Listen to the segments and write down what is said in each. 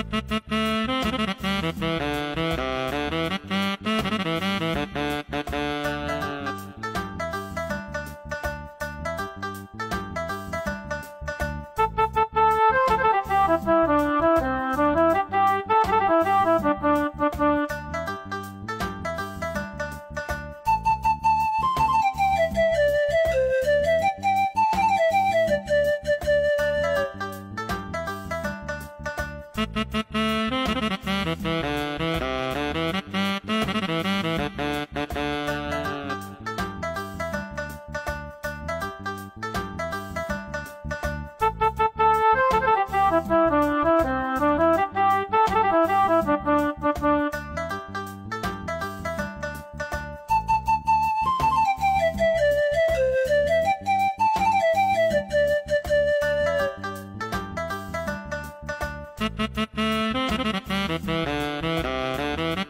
Thank you. Thank you.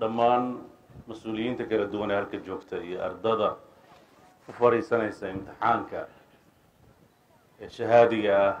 Dhammaan mas'uuliyiinta kala duwan ee halka joogta iyo ardada u fadhiisanaysa imtixaanka ee shahaadiga ah